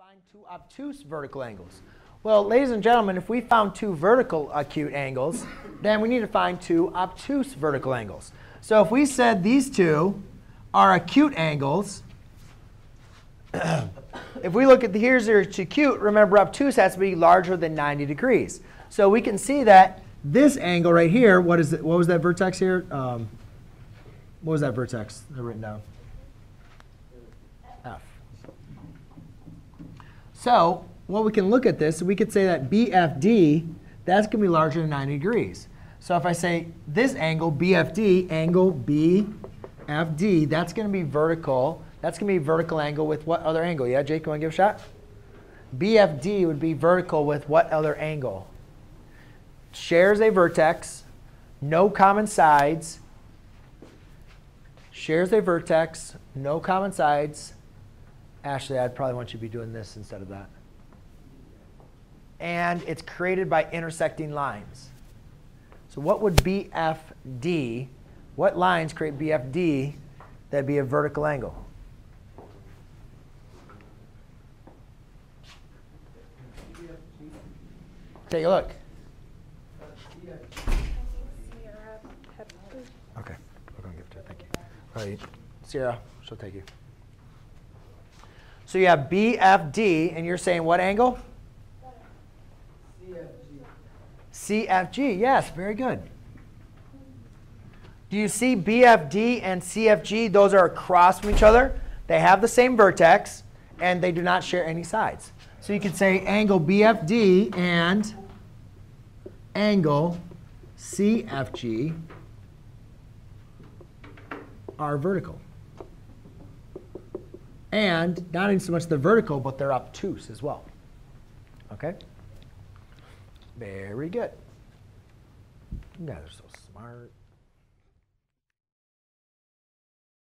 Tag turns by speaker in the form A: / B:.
A: Find two obtuse vertical angles. Well, ladies and gentlemen, if we found two vertical acute angles, then we need to find two obtuse vertical angles. So if we said these two are acute angles, if we look at the here's their acute, remember obtuse has to be larger than 90 degrees. So we can see that this angle right here, what is it? What was that vertex here? Um, what was that vertex I written down? F. So what we can look at this, we could say that BFD, that's going to be larger than 90 degrees. So if I say this angle, BFD, angle BFD, that's going to be vertical. That's going to be vertical angle with what other angle? Yeah, Jake, you want to give a shot? BFD would be vertical with what other angle? Shares a vertex, no common sides, shares a vertex, no common sides. Ashley, I'd probably want you to be doing this instead of that. And it's created by intersecting lines. So what would BFD, what lines create BFD that'd be a vertical angle? Take a look. Okay, we're going to give it to her. Thank you. All right, Sierra, she'll take you. So you have BFD, and you're saying what angle? CFG. CFG, yes, very good. Do you see BFD and CFG? Those are across from each other. They have the same vertex, and they do not share any sides. So you could say angle BFD and angle CFG are vertical. And not even so much the vertical, but they're obtuse as well. Okay? Very good. You guys are so smart.